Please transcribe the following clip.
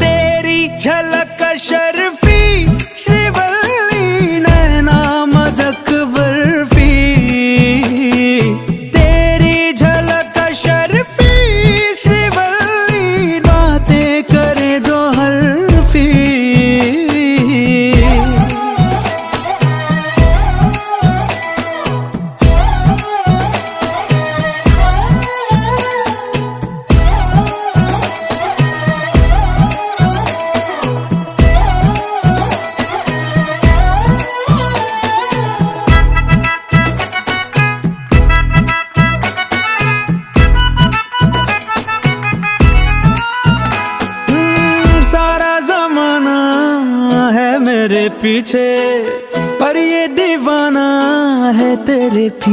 तेरी झलक शर्फी श्रीवल्ली नैना मदक बर्फ़ी। तेरी झलक शर्फी श्रीवल्ली बातें करे मेरे पीछे पर ये दीवाना है तेरे पीछे